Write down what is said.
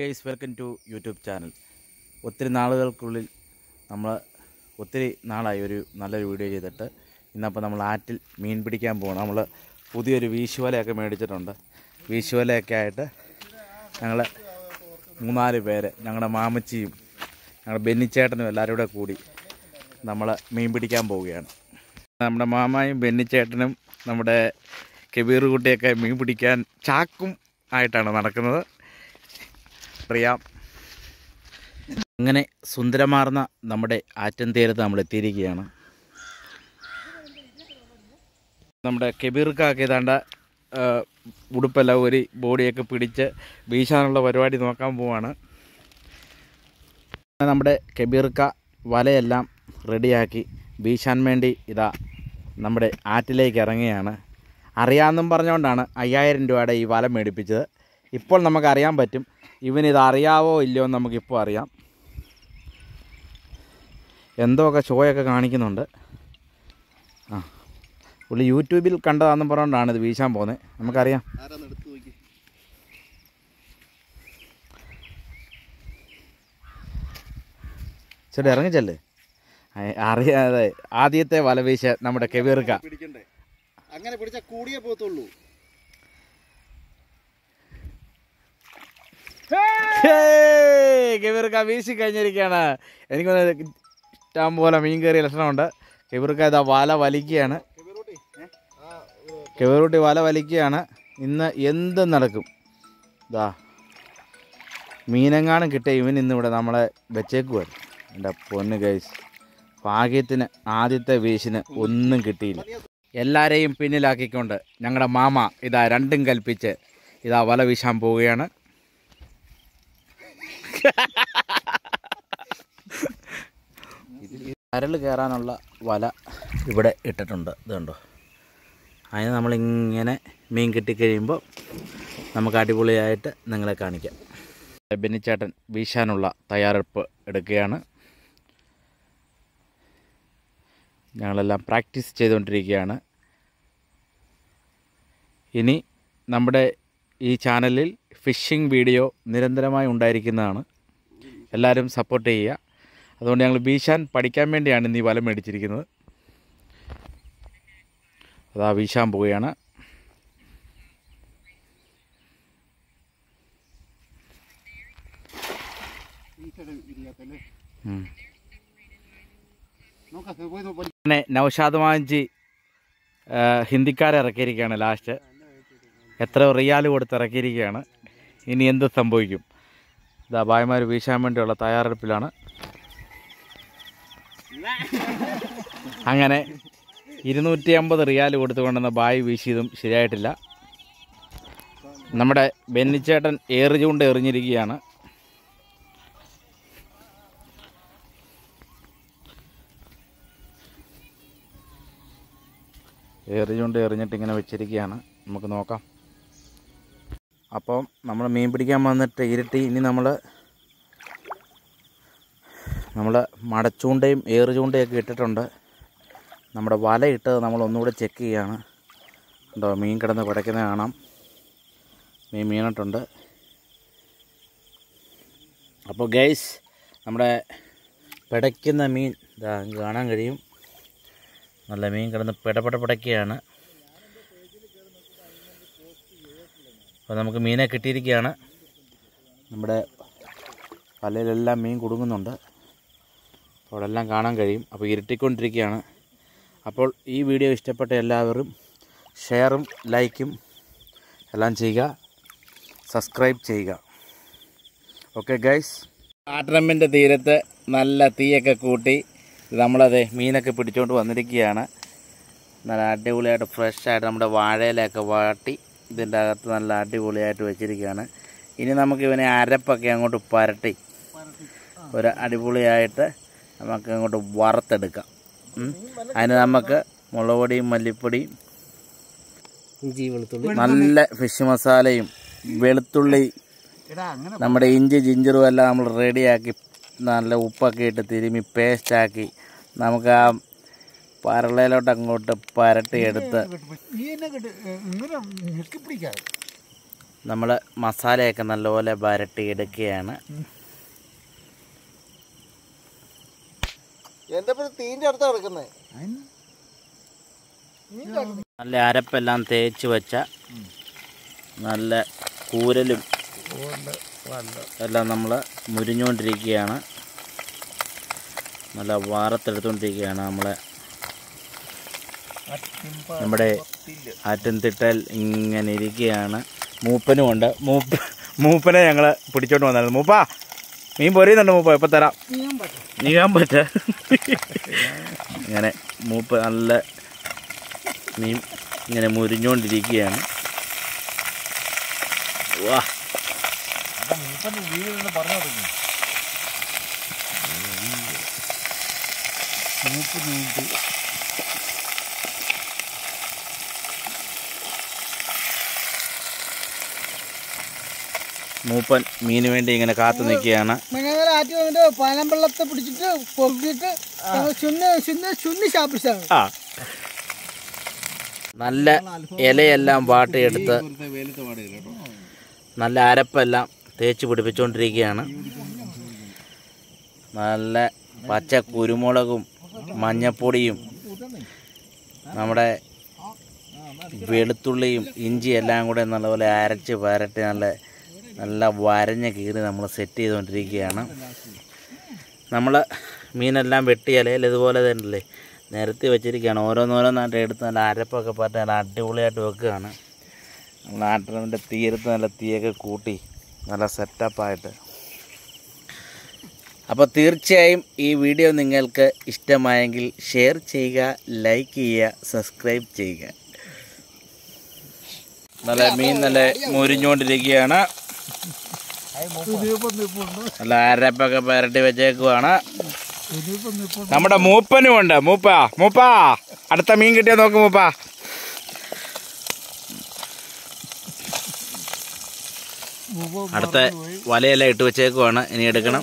Guys welcome to YouTube channel. ഒത്തിരി നാളുകൾക്കുള്ളിൽ നമ്മൾ ഒത്തിരി നാളായി ഒരു നല്ലൊരു വീഡിയോ ചെയ്തിട്ട്. ഇന്നപ്പോൾ നമ്മൾ ആറ്റിൽ മീൻ പിടിക്കാൻ പോകണം നമ്മൾ പുതിയൊരു വീശുവലയൊക്കെ മേടിച്ചിട്ടുണ്ട്. വീശുവലയൊക്കെ ആയിട്ട് ഞങ്ങൾ മൂന്നാൽ പേര് ഞങ്ങളുടെ മാമച്ചിയും ഞങ്ങളുടെ ബെന്നിച്ചേട്ടനും എല്ലാവരും കൂടെ കൂടി നമ്മൾ മീൻ പിടിക്കാൻ പോവുകയാണ്. നമ്മുടെ മാമായും ബെന്നിച്ചേട്ടനും നമ്മുടെ കബീർ കുട്ടിയൊക്കെ മീൻ പിടിക്കാൻ ചാക്കും ആയിട്ടാണ് നടക്കുന്നത്. അറിയാം അങ്ങനെ സുന്ദരമാർന്ന നമ്മുടെ ആറ്റൻ തീരത്ത് നമ്മൾ എത്തിയിരിക്കുകയാണ്. നമ്മുടെ കെബീർക്കൊക്കെ ഏതാണ്ട് ഉടുപ്പെല്ലാം ഒരു ബോഡിയൊക്കെ പിടിച്ച് വീശാനുള്ള പരിപാടി നോക്കാൻ പോവാണ്. നമ്മുടെ കെബീർക്ക വലയെല്ലാം റെഡിയാക്കി വീശാൻ വേണ്ടി ഇതാ നമ്മുടെ ആറ്റിലേക്ക് ഇറങ്ങുകയാണ്. അറിയാമെന്നും പറഞ്ഞുകൊണ്ടാണ് അയ്യായിരം രൂപയുടെ ഈ വല മേടിപ്പിച്ചത്. ഇപ്പോൾ നമുക്കറിയാൻ പറ്റും. ഇവനിത് അറിയാവോ ഇല്ലയോ എന്ന് നമുക്കിപ്പോൾ അറിയാം. എന്തോ ഒക്കെ ഷോയൊക്കെ കാണിക്കുന്നുണ്ട്. ആ പുള്ളി യൂട്യൂബിൽ കണ്ടതാണെന്ന് പറഞ്ഞുകൊണ്ടാണ് ഇത് വീശാൻ പോകുന്നത്. നമുക്കറിയാം. ചേട്ടാ ഇറങ്ങിച്ചല്ലേ അറിയാതെ ആദ്യത്തെ വല വീശ നമ്മുടെ കെവിർക്കൂടിയേ പോകത്തുള്ളൂ അങ്ങനെ കൂടിയേ പോത്തുള്ളൂ കെബീർക്ക വീശി കഴിഞ്ഞിരിക്കുകയാണ്. എനിക്ക് ഇഷ്ടം പോലെ മീൻ കയറിയ ലക്ഷണമുണ്ട്. കെബീർക്ക ഇതാ വല വലിക്കുകയാണ്. കെബീർക്കുട്ടി വല വലിക്കുകയാണ്. ഇന്ന് എന്തും നടക്കും? ഇതാ മീനെങ്ങാനും കിട്ടിയ ഇവൻ ഇന്നിവിടെ നമ്മളെ വെച്ചേക്കുവാണ് എന്റെ പൊന്ന് ഗൈസ് ഭാഗ്യത്തിന് ആദ്യത്തെ വീശിന് ഒന്നും കിട്ടിയില്ല. എല്ലാവരെയും പിന്നിലാക്കിക്കൊണ്ട് ഞങ്ങളുടെ മാമ ഇതാ രണ്ടും കൽപ്പിച്ച് ഇതാ വല വീശാൻ പോവുകയാണ്. കരൽ കയറാനുള്ള വല ഇവിടെ ഇട്ടിട്ടുണ്ട്. ഇത് കണ്ടോ? അതിന് നമ്മളിങ്ങനെ മീൻ കിട്ടിക്കഴിയുമ്പോൾ നമുക്ക് അടിപൊളിയായിട്ട് നിങ്ങളെ കാണിക്കാം. ബെന്നിച്ചേട്ടൻ വീശാനുള്ള തയ്യാറെടുപ്പ് എടുക്കുകയാണ്. ഞങ്ങളെല്ലാം പ്രാക്ടീസ് ചെയ്തുകൊണ്ടിരിക്കുകയാണ്. ഇനി നമ്മുടെ ഈ ചാനലിൽ ഫിഷിംഗ് വീഡിയോ നിരന്തരമായി ഉണ്ടായിരിക്കുന്നതാണ്. എല്ലാവരും സപ്പോർട്ട് ചെയ്യുക. അതുകൊണ്ട് ഞങ്ങൾ വീശാൻ പഠിക്കാൻ വേണ്ടിയാണ് ഇന്ന് ഈ വല മേടിച്ചിരിക്കുന്നത്. അതാ വീശാൻ പോവുകയാണ്. നൗഷാദ് മാഞ്ചി ഹിന്ദിക്കാരെ ഇറക്കിയിരിക്കുകയാണ് ലാസ്റ്റ്. എത്ര റിയാൽ കൊടുത്ത് ഇറക്കിയിരിക്കുകയാണ്. ഇനി എന്ത് സംഭവിക്കും? ഇതാ ഭായമാർ വീശാൻ വേണ്ടിയുള്ള തയ്യാറെടുപ്പിലാണ്. അങ്ങനെ ഇരുന്നൂറ്റി അമ്പത് റിയാൽ കൊടുത്തുകൊണ്ടെന്ന ബായ് വീശിയതും ശരിയായിട്ടില്ല. നമ്മുടെ ബെന്നിച്ചേട്ടൻ ഏറ് എറിഞ്ഞിരിക്കുകയാണ്. എറിഞ്ഞുകൊണ്ട് എറിഞ്ഞിട്ട് ഇങ്ങനെ വെച്ചിരിക്കുകയാണ്. നമുക്ക് നോക്കാം. അപ്പം നമ്മൾ മീൻ പിടിക്കാൻ വന്നിട്ട് ഇരട്ടി ഇനി നമ്മൾ നമ്മൾ മടച്ചൂണ്ടയും ഏറ് ചൂണ്ടയൊക്കെ ഇട്ടിട്ടുണ്ട്. നമ്മുടെ വല ഇട്ടത് നമ്മൾ ഒന്നുകൂടെ ചെക്ക് ചെയ്യാണ്. ഉണ്ടോ മീൻ കിടന്ന് പിടയ്ക്കുന്നത് കാണാം. മീൻ മീനിട്ടുണ്ട് അപ്പോൾ ഗൈസ് നമ്മുടെ പിടയ്ക്കുന്ന മീൻ കാണാൻ കഴിയും. നല്ല മീൻ കിടന്ന് പിടപെട പിടയ്ക്കുകയാണ്. അപ്പോൾ നമുക്ക് മീനെ കിട്ടിയിരിക്കുകയാണ്. നമ്മുടെ വലയിലെല്ലാം മീൻ കുടുങ്ങുന്നുണ്ട്. അപ്പോൾ അവിടെല്ലാം കാണാൻ കഴിയും. അപ്പോൾ ഇരുട്ടിക്കൊണ്ടിരിക്കുകയാണ്. അപ്പോൾ ഈ വീഡിയോ ഇഷ്ടപ്പെട്ട എല്ലാവരും ഷെയറും ലൈക്കും എല്ലാം ചെയ്യുക. സബ്സ്ക്രൈബ് ചെയ്യുക. Okay guys. ആട്രമ്പിന്റെ തീരത്ത് നല്ല തീയൊക്കെ കൂട്ടി നമ്മളത് മീനൊക്കെ പിടിച്ചുകൊണ്ട് വന്നിരിക്കുകയാണ്. നല്ല അടിപൊളിയായിട്ട് ഫ്രഷായിട്ട് നമ്മുടെ വാഴയിലൊക്കെ വാട്ടി ഇതിന്റെ അകത്ത് നല്ല അടിപൊളിയായിട്ട് വെച്ചിരിക്കുകയാണ്. ഇനി നമുക്ക് ഇവനെ അരപ്പൊക്കെ അങ്ങോട്ട് പരട്ടി. ഒരു അടിപൊളിയായിട്ട് നമുക്ക് അങ്ങോട്ട് വറുത്തെടുക്കാം. അതിന് നമുക്ക് മുളക് പൊടിയും മല്ലിപ്പൊടിയും ഇഞ്ചി വെളുത്തുള്ളി. നല്ല ഫിഷ് മസാലയും വെളുത്തുള്ളി നമ്മുടെ ഇഞ്ചി ജിഞ്ചറും എല്ലാം നമ്മൾ റെഡിയാക്കി നല്ല ഉപ്പൊക്കെ ഇട്ട് തിരുമ്മി പേസ്റ്റാക്കി നമുക്ക് ആ പരളയിലോട്ട് അങ്ങോട്ട് പരട്ടിയെടുത്ത് നമ്മൾ മസാലയൊക്കെ നല്ലപോലെ വരട്ടി എടുക്കുകയാണ്. എന്റെ പേര് തീന്റെ അടുത്താ കിടക്കുന്നത് നല്ല അരപ്പെല്ലാം തേച്ച് വെച്ച നല്ല കൂരലും എല്ലാം നമ്മൾ മുരിഞ്ഞുകൊണ്ടിരിക്കുകയാണ് നല്ല വാറത്തെടുത്തുകൊണ്ടിരിക്കുകയാണ് നമ്മളെ. നമ്മുടെ ആറ്റംതിട്ടൽ ഇങ്ങനെ ഇരിക്കുകയാണ്. മൂപ്പനും ഉണ്ട്. മൂപ്പ മൂപ്പനെ ഞങ്ങൾ പിടിച്ചോണ്ട് വന്നായിരുന്നു മൂപ്പാ മീൻ പൊരിയുന്നുണ്ട് മൂപ്പ. ഇപ്പം തരാം. നീങ്ങാൻ പറ്റ. ഇങ്ങനെ മൂപ്പ് നല്ല മീൻ ഇങ്ങനെ മുരിഞ്ഞുകൊണ്ടിരിക്കുകയാണ് വാ. മൂപ്പൻ മീന് വേണ്ടി ഇങ്ങനെ കാത്തു നിൽക്കുകയാണ്. ആറ്റി വന്നിട്ട് പനമ്പള്ളത്തെ പിടിച്ചിട്ട് ആ. നല്ല ഇലയെല്ലാം വാട്ടിയെടുത്ത് നല്ല അരപ്പെല്ലാം തേച്ച് പിടിപ്പിച്ചുകൊണ്ടിരിക്കുകയാണ് നല്ല പച്ച കുരുമുളകും മഞ്ഞപ്പൊടിയും നമ്മുടെ വെളുത്തുള്ളിയും ഇഞ്ചി എല്ലാം കൂടെ നല്ലപോലെ അരച്ച് വരട്ടി നല്ല നല്ല വരഞ്ഞ കീറി നമ്മൾ സെറ്റ് ചെയ്തുകൊണ്ടിരിക്കുകയാണ്. നമ്മൾ മീനെല്ലാം വെട്ടിയാലേ ഇതുപോലെ തന്നെയല്ലേ നിരത്തി വെച്ചിരിക്കുകയാണ്. ഓരോന്നോരോന്നായിട്ട് എടുത്ത് നല്ല അരപ്പൊക്കെ പറ്റി നല്ല അടിപൊളിയായിട്ട് വെക്കുകയാണ്. നമ്മൾ ആട്ടറിന്റെ തീരത്ത് നല്ല തീയൊക്കെ കൂട്ടി നല്ല സെറ്റപ്പായിട്ട് അപ്പോൾ തീർച്ചയായും ഈ വീഡിയോ നിങ്ങൾക്ക് ഇഷ്ടമായെങ്കിൽ ഷെയർ ചെയ്യുക ലൈക്ക് ചെയ്യുക സബ്സ്ക്രൈബ് ചെയ്യുക. നല്ല മീൻ നല്ല മുരിഞ്ഞുകൊണ്ടിരിക്കുകയാണ്. നല്ല അരപ്പൊക്കെ പുരട്ടി വെച്ചേക്കുവാണ്. നമ്മുടെ മൂപ്പനും ഉണ്ട് മൂപ്പ മൂപ്പ. അടുത്ത മീൻ കിട്ടിയാ നോക്ക് മൂപ്പ. അടുത്ത വലയെല്ലാം ഇട്ട് വെച്ചേക്കുവാണ്. ഇനി എടുക്കണം.